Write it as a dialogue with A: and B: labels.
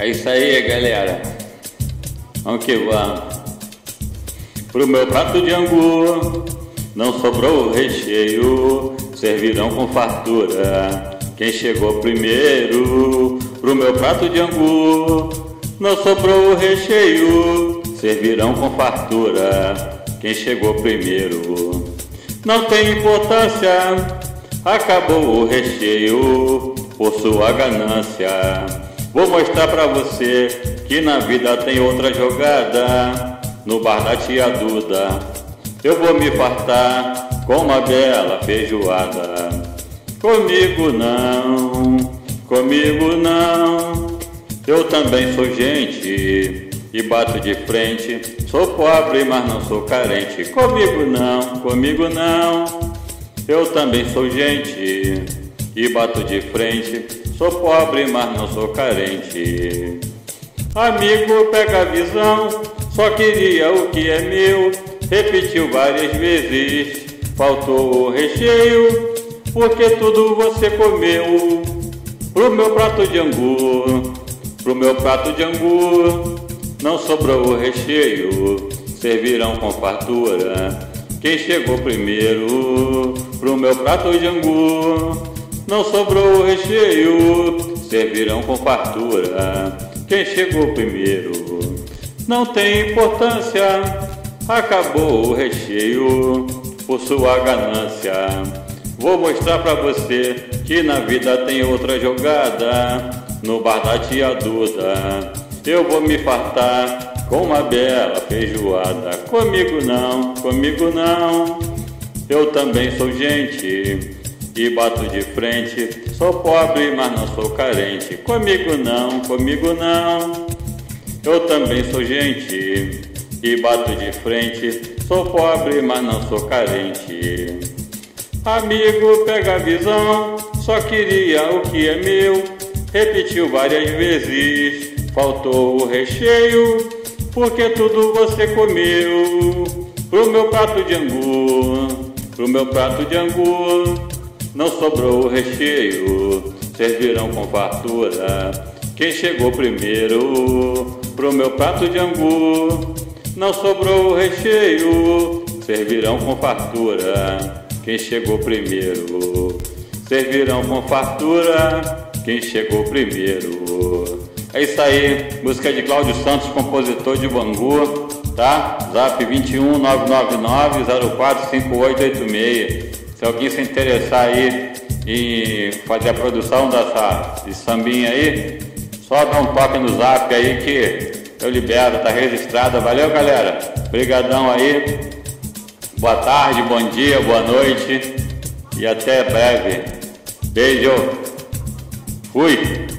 A: É isso aí, galera. Vamos que vamos. Pro meu prato de angu não sobrou recheio, servirão com fartura. Quem chegou primeiro pro meu prato de angu não sobrou recheio, servirão com fartura. Quem chegou primeiro não tem importância, acabou o recheio por sua ganância. Vou mostrar pra você que na vida tem outra jogada. No bar da tia Duda, eu vou me fartar com uma bela feijoada. Comigo não, comigo não. Eu também sou gente e bato de frente. Sou pobre, mas não sou carente. Comigo não, comigo não. Eu também sou gente e bato de frente. Sou pobre, mas não sou carente. Amigo, pega a visão, só queria o que é meu. Repetiu várias vezes, faltou o recheio, porque tudo você comeu. Pro meu prato de angu, pro meu prato de angu, não sobrou o recheio, servirão com fartura. Quem chegou primeiro pro meu prato de angu, não sobrou o recheio, servirão com fartura. Quem chegou primeiro não tem importância, acabou o recheio por sua ganância. Vou mostrar pra você que na vida tem outra jogada, no bar da tia Duda. Eu vou me fartar com uma bela feijoada. Comigo não, comigo não. Eu também sou gente e bato de frente. Sou pobre, mas não sou carente. Comigo não, comigo não. Eu também sou gente e bato de frente. Sou pobre, mas não sou carente. Amigo, pega a visão, só queria o que é meu. Repetiu várias vezes, faltou o recheio, porque tudo você comeu. Pro meu prato de angu, pro meu prato de angu, não sobrou o recheio, servirão com fartura. Quem chegou primeiro pro meu prato de angu, não sobrou o recheio, servirão com fartura. Quem chegou primeiro, servirão com fartura. Quem chegou primeiro. É isso aí, música de Cláudio Santos, compositor de Bangu, tá? Zap 21 999 045886. Se alguém se interessar aí em fazer a produção dessa de sambinha aí, só dá um toque no zap aí que eu libero, tá registrada. Valeu, galera. Obrigadão aí. Boa tarde, bom dia, boa noite e até breve. Beijo. Fui.